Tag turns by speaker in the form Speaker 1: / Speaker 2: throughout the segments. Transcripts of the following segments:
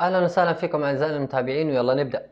Speaker 1: أهلا وسهلا فيكم اعزائنا المتابعين ويلا نبدأ.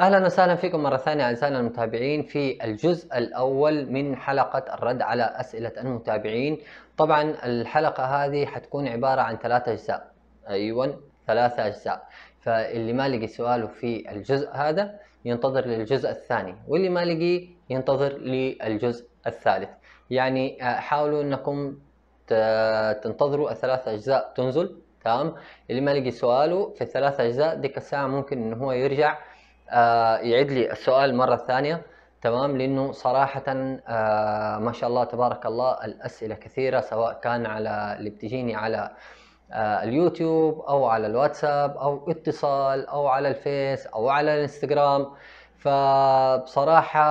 Speaker 1: أهلا وسهلا فيكم مرة ثانية أعزائنا المتابعين في الجزء الأول من حلقة الرد على أسئلة المتابعين. طبعا الحلقة هذه حتكون عبارة عن ثلاثة أجزاء. أيوه ثلاثة أجزاء. فاللي ما لقي سؤاله في الجزء هذا ينتظر للجزء الثاني واللي ما لقي ينتظر للجزء الثالث. يعني آه، حاولوا إنكم تنتظروا الثلاث أجزاء تنزل تمام؟ اللي ما لقي سؤاله في الثلاث أجزاء ديك الساعة ممكن إنه هو يرجع آه يعيد لي السؤال مرة ثانية تمام؟ لأنه صراحة آه ما شاء الله تبارك الله الأسئلة كثيرة سواء كان على اللي بتجيني على اليوتيوب أو على الواتساب أو اتصال أو على الفيس أو على الإنستغرام. فبصراحة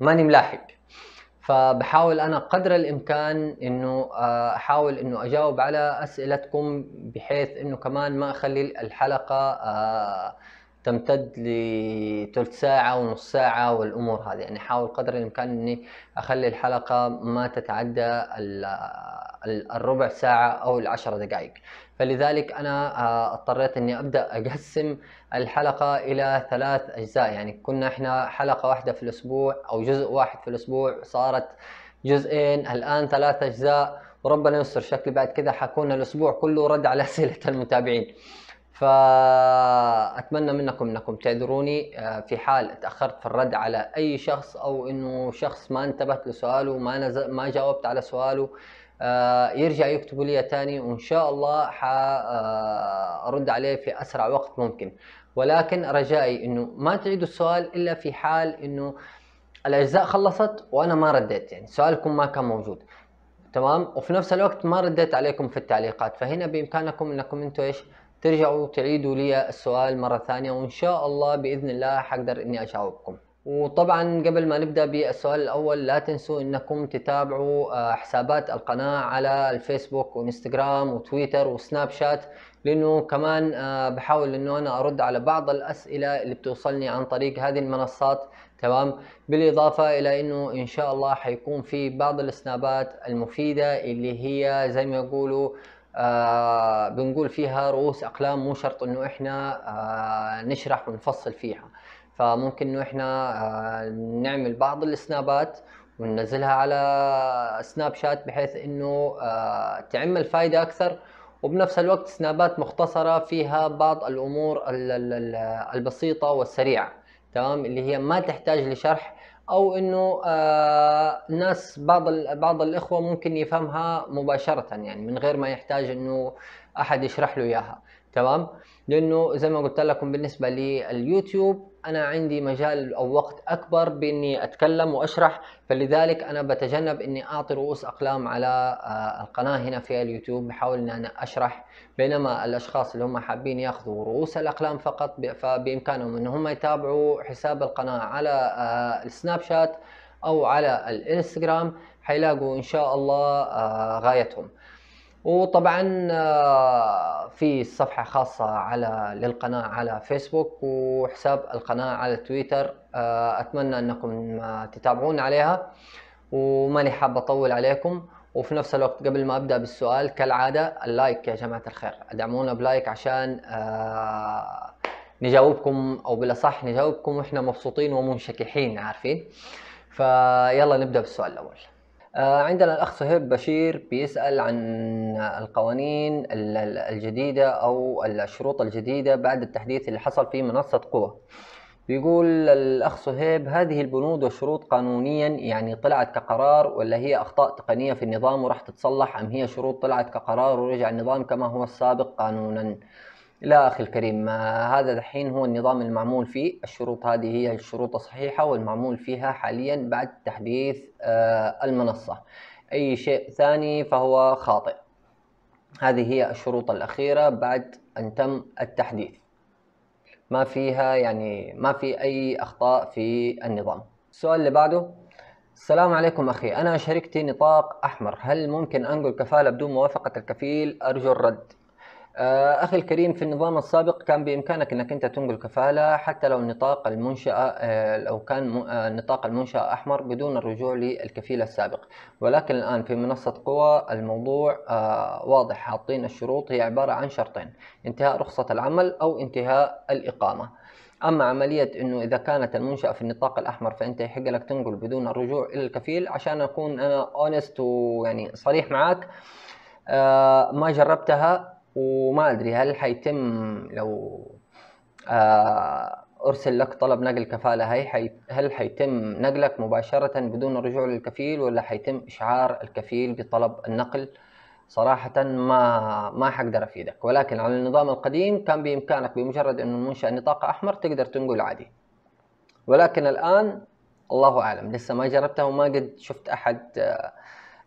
Speaker 1: ماني ملاحق. فبحاول أنا قدر الإمكان إنه آه، أحاول إنه أجاوب على أسئلتكم بحيث إنه كمان ما أخلي الحلقة آه، تمتد لثلث ساعة ونص ساعة والأمور هذه. يعني أحاول قدر الإمكان إني أخلي الحلقة ما تتعدى الربع ساعة أو العشر دقائق. فلذلك أنا آه، اضطريت إني أبدأ أقسم الحلقة إلى ثلاث أجزاء. يعني كنا إحنا حلقة واحدة في الأسبوع أو جزء واحد في الأسبوع صارت جزئين الآن ثلاث أجزاء. وربنا يستر شكلي بعد كذا حكون الأسبوع كله رد على أسئلة المتابعين. فأتمنى منكم أنكم تعذروني آه، في حال تأخرت في الرد على أي شخص أو إنه شخص ما انتبهت لسؤاله ما ما جاوبت على سؤاله آه، يرجع يكتبوا لي تاني وإن شاء الله حارد آه، عليه في أسرع وقت ممكن. ولكن رجائي إنه ما تعيدوا السؤال إلا في حال إنه الأجزاء خلصت وأنا ما رديت يعني سؤالكم ما كان موجود. تمام؟ وفي نفس الوقت ما رديت عليكم في التعليقات فهنا بإمكانكم أنكم أنتم إيش؟ ترجعوا تعيدوا لي السؤال مرة ثانية وإن شاء الله بإذن الله حقدر إني أجاوبكم. وطبعا قبل ما نبدأ بالسؤال الأول لا تنسوا إنكم تتابعوا آه، حسابات القناة على الفيسبوك وإنستغرام وتويتر وسناب شات لأنه كمان آه، بحاول إنه أنا أرد على بعض الأسئلة اللي بتوصلني عن طريق هذه المنصات. تمام؟ بالإضافة إلى إنه إن شاء الله حيكون في بعض السنابات المفيدة اللي هي زي ما يقولوا آه بنقول فيها رؤوس أقلام مو شرط إنه إحنا آه نشرح ونفصل فيها. فممكن إنه إحنا آه نعمل بعض السنابات وننزلها على سناب شات بحيث إنه آه تعمل فائده أكثر. وبنفس الوقت سنابات مختصرة فيها بعض الأمور البسيطة والسريعة تمام؟ اللي هي ما تحتاج لشرح أو إنه آه ناس بعض بعض الإخوة ممكن يفهمها مباشرة يعني من غير ما يحتاج إنه أحد يشرح له إياها. تمام؟ لأنه زي ما قلت لكم بالنسبة لليوتيوب أنا عندي مجال أو وقت أكبر بإني أتكلم وأشرح فلذلك أنا بتجنب إني أعطي رؤوس أقلام على آه، القناة هنا في اليوتيوب بحاول ان أنا أشرح بينما الأشخاص اللي هم حابين يأخذوا رؤوس الأقلام فقط فبإمكانهم ان هم يتابعوا حساب القناة على آه، السناب شات أو على الإنستغرام حيلاقوا إن شاء الله آه، غايتهم. وطبعا آه، في صفحة خاصة على للقناة على فيسبوك وحساب القناة على تويتر آه، أتمنى أنكم تتابعون عليها وماني حاب أطول عليكم. وفي نفس الوقت قبل ما أبدأ بالسؤال كالعادة ال like يا جماعة الخير. أدعمونا ب like عشان آه، نجاوبكم أو بالأصح نجاوبكم وإحنا مبسوطين ومنشكحين عارفين؟ فيلا نبدأ بالسؤال الأول. عندنا الأخ صهيب بشير بيسأل عن القوانين الجديدة أو الشروط الجديدة بعد التحديث اللي حصل في منصة قوة بيقول الأخ صهيب هذه البنود والشروط قانونيا يعني طلعت كقرار ولا هي أخطاء تقنية في النظام وراح تتصلح أم هي شروط طلعت كقرار ورجع النظام كما هو السابق قانونا؟ لا أخي الكريم هذا دحين هو النظام المعمول فيه. الشروط هذه هي الشروط الصحيحة والمعمول فيها حاليا بعد تحديث آه، المنصة. أي شيء ثاني فهو خاطئ. هذه هي الشروط الأخيرة بعد أن تم التحديث. ما فيها يعني ما في أي أخطاء في النظام. السؤال اللي بعده السلام عليكم أخي. أنا شركتي نطاق أحمر. هل ممكن أنقل كفالة بدون موافقة الكفيل؟ أرجو الرد. أخي الكريم في النظام السابق كان بإمكانك إنك أنت تنقل كفاله حتى لو نطاق المنشأة آه، لو كان آه، نطاق المنشأة أحمر بدون الرجوع للكفيل السابق. ولكن الآن في منصة قوى الموضوع واضح. حاطين الشروط هي عبارة عن شرطين انتهاء رخصة العمل أو انتهاء الإقامة. أما عملية إنه إذا كانت المنشأة في النطاق الأحمر فأنت يحق لك تنقل بدون الرجوع إلى الكفيل. عشان أكون أنا اونست ويعني صريح معاك ما جربتها وما أدري هل حيتم لو آه أرسل لك طلب نقل كفاله هي هل حيتم نقلك مباشرة بدون الرجوع للكفيل ولا حيتم إشعار الكفيل بطلب النقل؟ صراحة ما ما حقدر أفيدك ولكن على النظام القديم كان بإمكانك بمجرد انه المنشأ نطاق أحمر تقدر تنقل عادي. ولكن الآن الله أعلم لسه ما جربتها وما قد شفت أحد آه،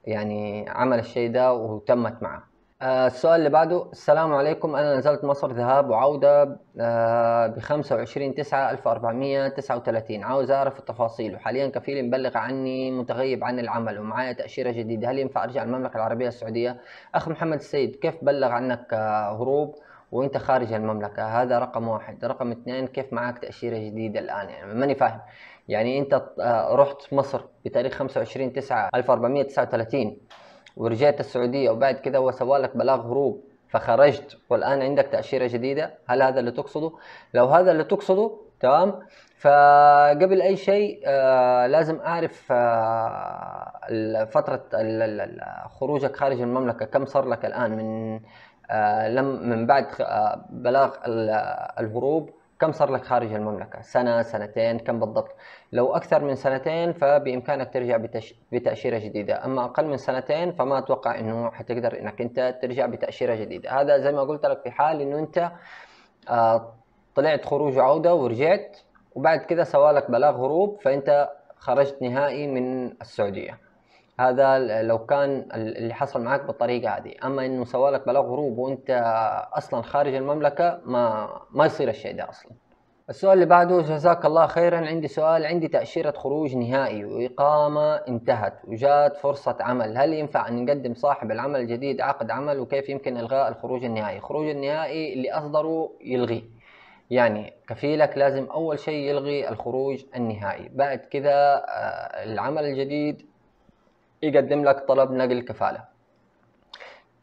Speaker 1: يعني عمل الشيء ده وتمت معه. السؤال اللي بعده السلام عليكم. أنا نزلت مصر ذهاب وعودة آه، ب 25 9 1439 عاوز أعرف التفاصيل. وحاليا كفيل مبلغ عني متغيب عن العمل ومعايا تأشيرة جديدة. هل ينفع أرجع المملكة العربية السعودية؟ أخ محمد السيد كيف بلغ عنك آه، هروب وأنت خارج المملكة؟ هذا رقم واحد. رقم اثنين كيف معك تأشيرة جديدة الآن؟ يعني ماني فاهم. يعني أنت رحت مصر بتاريخ 25 9 1439 ورجعت السعودية وبعد كده هو سوى لك بلاغ هروب فخرجت والآن عندك تأشيرة جديدة هل هذا اللي تقصده؟ لو هذا اللي تقصده تمام؟ فقبل أي شيء آه لازم أعرف آه فترة خروجك خارج المملكة كم صار لك الآن من آه لم من بعد آه بلاغ الهروب؟ كم صار لك خارج المملكة؟ سنة سنتين كم بالضبط؟ لو أكثر من سنتين فبإمكانك ترجع بتش... بتأشيرة جديدة. أما أقل من سنتين فما أتوقع أنه حتقدر أنك أنت ترجع بتأشيرة جديدة. هذا زي ما قلت لك في حال أنه أنت آه طلعت خروج وعودة ورجعت وبعد كده سوالك بلاغ هروب فأنت خرجت نهائي من السعودية. هذا لو كان اللي حصل معك بالطريقة هذه. أما إنه سوالك بلاغ هروب وأنت أصلا خارج المملكة ما ما يصير الشيء ده أصلا. السؤال اللي بعده جزاك الله خيرا. عندي سؤال. عندي تأشيرة خروج نهائي وإقامة انتهت وجات فرصة عمل. هل ينفع أن نقدم صاحب العمل الجديد عقد عمل؟ وكيف يمكن إلغاء الخروج النهائي؟ خروج النهائي اللي أصدره يلغيه. يعني كفيلك لازم أول شيء يلغي الخروج النهائي. بعد كذا آه، العمل الجديد يقدم لك طلب نقل كفالة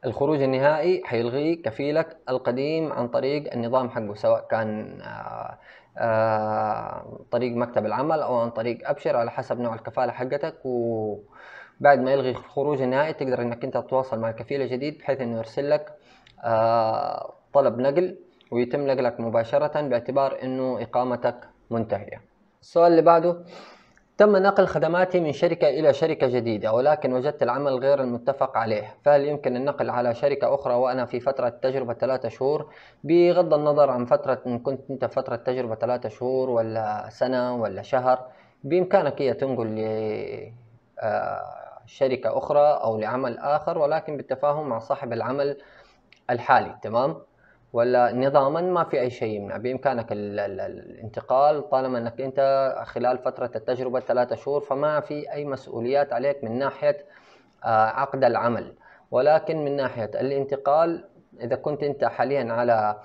Speaker 1: الخروج النهائي حيلغي كفيلك القديم عن طريق النظام حقه سواء كان آه، آه، طريق مكتب العمل أو عن طريق أبشر على حسب نوع الكفالة حقتك وبعد ما يلغي الخروج النهائي تقدر إنك أنت تتواصل مع الكفيل الجديد بحيث إنه يرسل لك آه، طلب نقل ويتم نقلك مباشرة باعتبار إنه إقامتك منتهية. السؤال اللي بعده تم نقل خدماتي من شركة إلى شركة جديدة ولكن وجدت العمل غير المتفق عليه. فهل يمكن النقل على شركة أخرى وأنا في فترة تجربة ثلاثة شهور؟ بغض النظر عن فترة إن كنت أنت فترة تجربة ثلاثة شهور ولا سنة ولا شهر بإمكانك هي تنقل لشركة آه، أخرى أو لعمل آخر ولكن بالتفاهم مع صاحب العمل الحالي تمام؟ ولا نظاما ما في أي شيء يمنع. بإمكانك ال ال الانتقال طالما أنك أنت خلال فترة التجربة ثلاثة شهور فما في أي مسؤوليات عليك من ناحية آه، عقد العمل. ولكن من ناحية الانتقال إذا كنت أنت حاليا على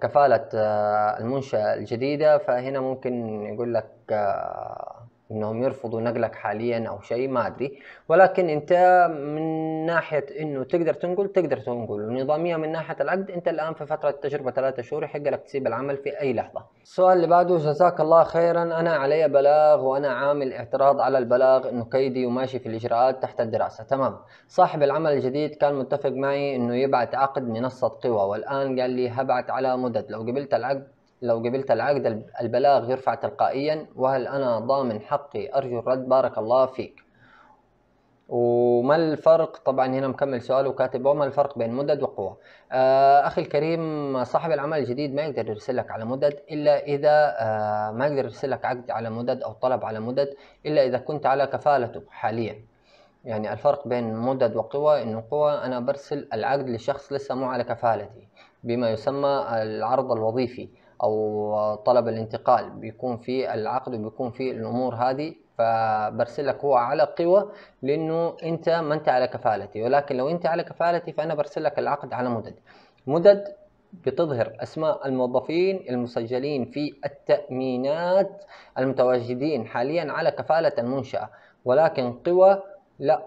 Speaker 1: كفالة آه، المنشأة الجديدة فهنا ممكن يقول لك آه، إنهم يرفضوا نقلك حاليا أو شيء ما أدري. ولكن أنت من ناحية إنه تقدر تنقل تقدر تنقل. ونظاميا من ناحية العقد أنت الآن في فترة تجربة ثلاثة شهور يحق لك تسيب العمل في أي لحظة. السؤال اللي بعده جزاك الله خيرا. أنا علي بلاغ وأنا عامل اعتراض على البلاغ إنه كيدي وماشي في الإجراءات تحت الدراسة. تمام. صاحب العمل الجديد كان متفق معي إنه يبعث عقد منصة قوى. والآن قال لي هبعت على مدد. لو قبلت العقد لو قبلت العقد البلاغ يرفع تلقائيا وهل أنا ضامن حقي؟ أرجو الرد بارك الله فيك. وما الفرق؟ طبعا هنا مكمل سؤال وكاتب وما الفرق بين مدد وقوة؟ آه أخي الكريم صاحب العمل الجديد ما يقدر يرسل لك على مدد إلا إذا آه ما يقدر يرسل لك عقد على مدد أو طلب على مدد إلا إذا كنت على كفالته حاليا. يعني الفرق بين مدد وقوة إنه قوة أنا برسل العقد لشخص لسه مو على كفالتي بما يسمى العرض الوظيفي. أو طلب الانتقال بيكون في العقد وبيكون في الأمور هذه فبرسل لك هو على قوة لأنه أنت ما أنت على كفالتي ولكن لو أنت على كفالتي فأنا برسل لك العقد على مدد. مدد بتظهر أسماء الموظفين المسجلين في التأمينات المتواجدين حاليا على كفالة المنشأة ولكن قوى لا.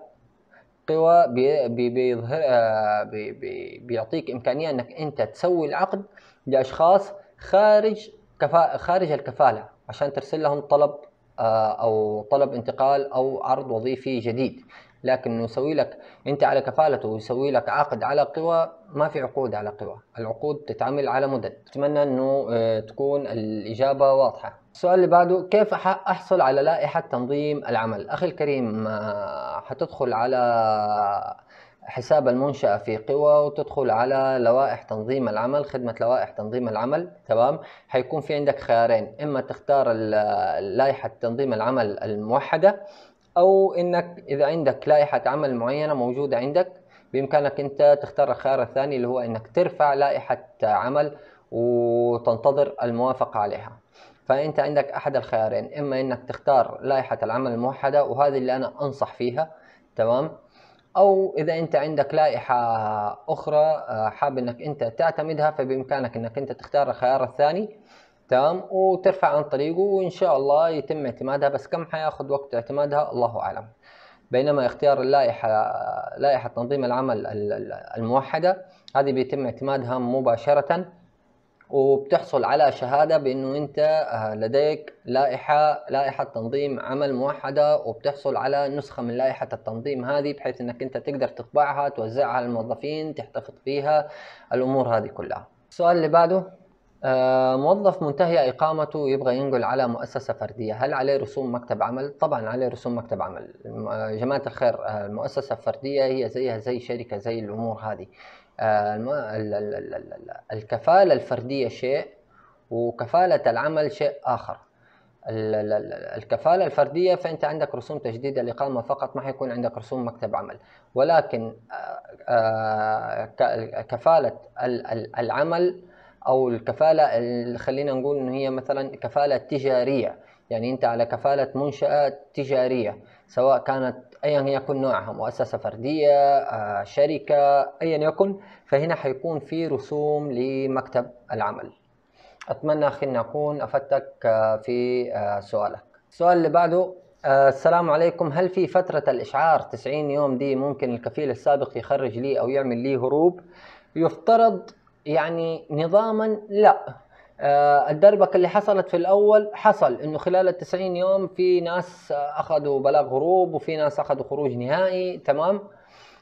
Speaker 1: قوى بيظهر آه، بي بي بيعطيك إمكانية إنك أنت تسوي العقد لأشخاص خارج كفا خارج الكفالة عشان ترسل لهم طلب آه، أو طلب انتقال أو عرض وظيفي جديد. لكن يسوي لك أنت على كفالته ويسوي لك عقد على قوى ما في عقود على قوى. العقود تتعمل على مدد أتمنى إنه آه، تكون الإجابة واضحة. السؤال اللي بعده كيف أحصل على لائحة تنظيم العمل؟ أخي الكريم آه، حتدخل على حساب المنشأة في قوى وتدخل على لوائح تنظيم العمل خدمة لوائح تنظيم العمل تمام؟ حيكون في عندك خيارين إما تختار لائحة تنظيم العمل الموحدة أو إنك إذا عندك لائحة عمل معينة موجودة عندك بإمكانك أنت تختار الخيار الثاني اللي هو إنك ترفع لائحة عمل وتنتظر الموافقة عليها. فأنت عندك أحد الخيارين إما إنك تختار لائحة العمل الموحدة وهذه اللي أنا أنصح فيها تمام؟ أو إذا أنت عندك لائحة أخرى آه، حاب إنك أنت تعتمدها فبإمكانك إنك أنت تختار الخيار الثاني. تمام؟ وترفع عن طريقه وإن شاء الله يتم اعتمادها. بس كم حيأخذ وقت اعتمادها؟ الله أعلم. بينما اختيار اللائحة لائحة تنظيم العمل الموحدة هذه بيتم اعتمادها مباشرة. وبتحصل على شهادة بإنه أنت آه، لديك لائحة لائحة تنظيم عمل موحدة وبتحصل على نسخة من لائحة التنظيم هذه بحيث إنك أنت تقدر تطبعها توزعها على الموظفين تحتفظ فيها الأمور هذه كلها. السؤال اللي بعده؟ موظف منتهي إقامته يبغى ينقل على مؤسسة فردية. هل عليه رسوم مكتب عمل؟ طبعا عليه رسوم مكتب عمل. آه، جماعة الخير المؤسسة الفردية هي زيها زي شركة زي الأمور هذه. الكفالة الفردية شيء وكفالة العمل شيء آخر. الكفالة الفردية فأنت عندك رسوم تجديد الإقامة فقط ما حيكون عندك رسوم مكتب عمل. ولكن آه، آه، كفالة العمل أو الكفالة خلينا نقول إنه هي مثلا كفالة تجارية. يعني أنت على كفالة منشأة تجارية سواء كانت ايا يكن نوعها مؤسسة فردية آه، شركة ايا يكن فهنا حيكون في رسوم لمكتب العمل. أتمنى أخي اني أكون أفدتك آه، في آه، سؤالك. السؤال اللي بعده السلام عليكم. هل في فترة الإشعار 90 يوم دي ممكن الكفيل السابق يخرج لي أو يعمل لي هروب؟ يفترض يعني نظاما لا. آه، الدربكه اللي حصلت في الأول حصل إنه خلال ال 90 يوم في ناس أخذوا بلاغ هروب وفي ناس أخذوا خروج نهائي تمام؟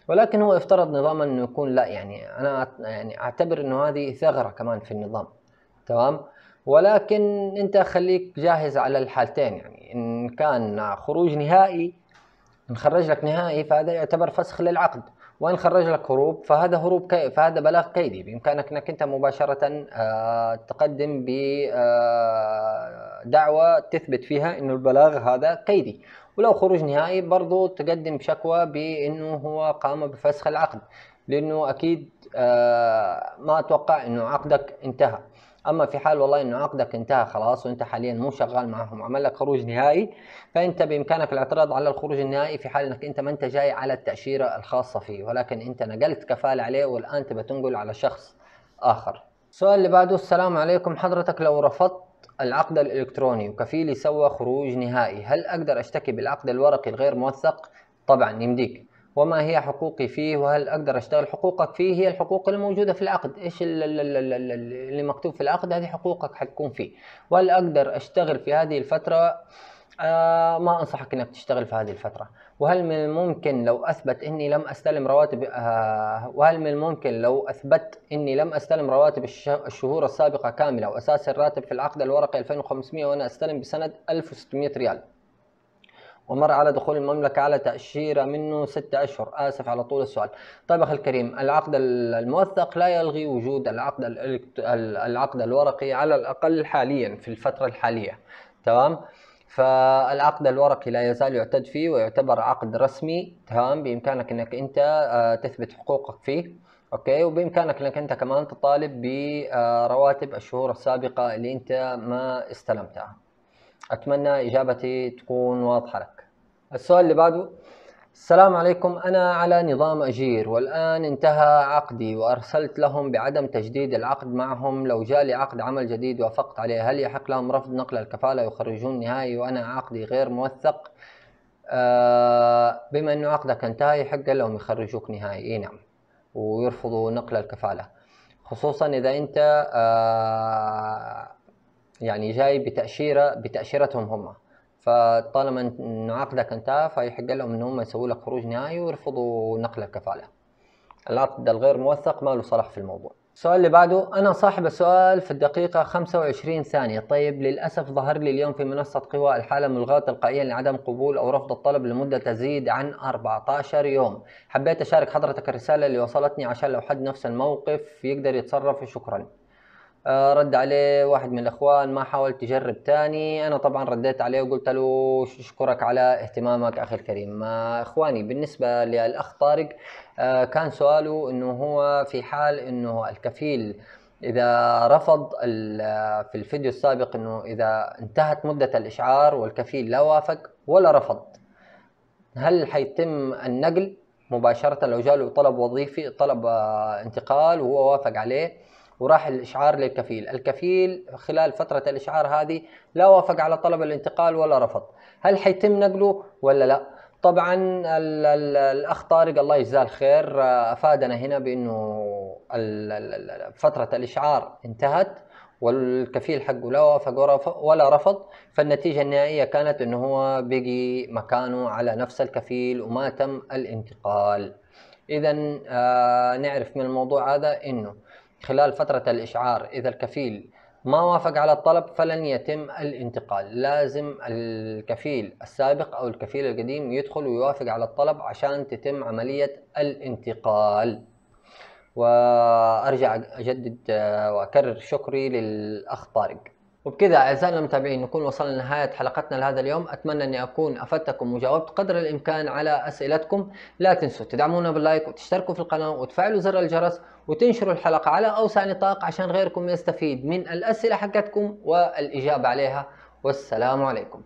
Speaker 1: ولكن هو يفترض نظاما إنه يكون لا يعني أنا يعني أعتبر إنه هذه ثغرة كمان في النظام تمام؟ ولكن أنت خليك جاهز على الحالتين يعني إن كان خروج نهائي نخرج لك نهائي فهذا يعتبر فسخ للعقد. وإن خرج لك هروب فهذا هروب كي فهذا بلاغ كيدي. بإمكانك أنك أنت مباشرة آه، تقدم بدعوه آه، تثبت فيها إنه البلاغ هذا كيدي. ولو خروج نهائي برضو تقدم شكوى بإنه هو قام بفسخ العقد. لأنه أكيد آه، ما أتوقع إنه عقدك انتهى. أما في حال والله إنه عقدك انتهى خلاص وأنت حاليا مو شغال معهم وعمل لك خروج نهائي فأنت بإمكانك الاعتراض على الخروج النهائي في حال إنك أنت ما أنت جاي على التأشيرة الخاصة فيه ولكن أنت نقلت كفالة عليه والآن تبى تنقل على شخص آخر. السؤال اللي بعده السلام عليكم حضرتك لو رفضت العقد الإلكتروني وكفيلي سوى خروج نهائي هل أقدر أشتكي بالعقد الورقي الغير موثق؟ طبعا يمديك وما هي حقوقي فيه؟ وهل أقدر أشتغل حقوقك فيه؟ هي الحقوق الموجودة في العقد. إيش اللي مكتوب في العقد؟ هذه حقوقك حتكون فيه. وهل أقدر أشتغل في هذه الفترة؟ آه ما أنصحك إنك تشتغل في هذه الفترة. وهل من الممكن لو أثبت إني لم أستلم رواتب آه وهل من الممكن لو أثبت إني لم أستلم رواتب الشهور السابقة كاملة وأساس الراتب في العقد الورقي 2500 وأنا أستلم بسند 1600 ريال؟ ومر على دخول المملكة على تأشيرة منه ستة أشهر. آسف على طول السؤال. طيب أخي الكريم العقد الموثق لا يلغي وجود العقد العقد الورقي على الأقل حاليا في الفترة الحالية. تمام؟ فالعقد الورقي لا يزال يعتد فيه ويعتبر عقد رسمي. تمام؟ بإمكانك أنك أنت آه، تثبت حقوقك فيه. أوكي؟ وبإمكانك إنك أنت كمان تطالب برواتب الشهور السابقة اللي أنت ما استلمتها. أتمنى إجابتي تكون واضحة لك. السؤال اللي بعده السلام عليكم. أنا على نظام أجير والآن انتهى عقدي وأرسلت لهم بعدم تجديد العقد معهم. لو جالي عقد عمل جديد وافقت عليه هل يحق لهم رفض نقل الكفالة ويخرجون نهائي وأنا عقدي غير موثق؟ آه بما أنه عقدك انتهى يحق لهم يخرجوك نهائي. إيه نعم. ويرفضوا نقل الكفالة. خصوصا إذا أنت آه يعني جاي بتأشيرة بتأشيرتهم هم. فطالما انه عقدك انتهى فيحق لهم ان هم يسووا لك خروج نهائي ويرفضوا نقل الكفالة. العقد الغير موثق ما له صلاح في الموضوع. السؤال اللي بعده أنا صاحب السؤال في الدقيقة 25 ثانية طيب للأسف ظهر لي اليوم في منصة قوى الحالة ملغاة تلقائيا لعدم قبول أو رفض الطلب لمدة تزيد عن 14 يوم حبيت أشارك حضرتك الرسالة اللي وصلتني عشان لو حد نفس الموقف يقدر يتصرف شكرا آه، رد عليه واحد من الإخوان ما حاول تجرب تاني. أنا طبعا رديت عليه وقلت له اشكرك على اهتمامك أخي الكريم. ما إخواني بالنسبة للأخ طارق آه، كان سؤاله إنه هو في حال إنه الكفيل إذا رفض في الفيديو السابق إنه إذا انتهت مدة الإشعار والكفيل لا وافق ولا رفض. هل حيتم النقل مباشرة؟ لو جاله طلب وظيفي طلب آه، انتقال وهو وافق عليه وراح الإشعار للكفيل، الكفيل خلال فترة الإشعار هذه لا وافق على طلب الانتقال ولا رفض، هل حيتم نقله ولا لا؟ طبعا ال ال الأخ طارق الله يجزاه الخير أفادنا هنا بأنه فترة الإشعار انتهت والكفيل حقه لا وافق ولا رفض فالنتيجة النهائية كانت إنه هو بقي مكانه على نفس الكفيل وما تم الانتقال. اذا آه نعرف من الموضوع هذا إنه خلال فترة الإشعار إذا الكفيل ما وافق على الطلب فلن يتم الانتقال. لازم الكفيل السابق أو الكفيل القديم يدخل ويوافق على الطلب عشان تتم عملية الانتقال. وأرجع أجدد وأكرر شكري للأخ طارق وبكذا أعزائنا المتابعين نكون وصلنا لنهاية حلقتنا لهذا اليوم. أتمنى أني أكون أفدتكم وجاوبت قدر الإمكان على أسئلتكم. لا تنسوا تدعمونا باللايك وتشتركوا في القناة وتفعلوا زر الجرس وتنشروا الحلقة على أوسع نطاق عشان غيركم يستفيد من الأسئلة حقتكم والإجابة عليها. والسلام عليكم.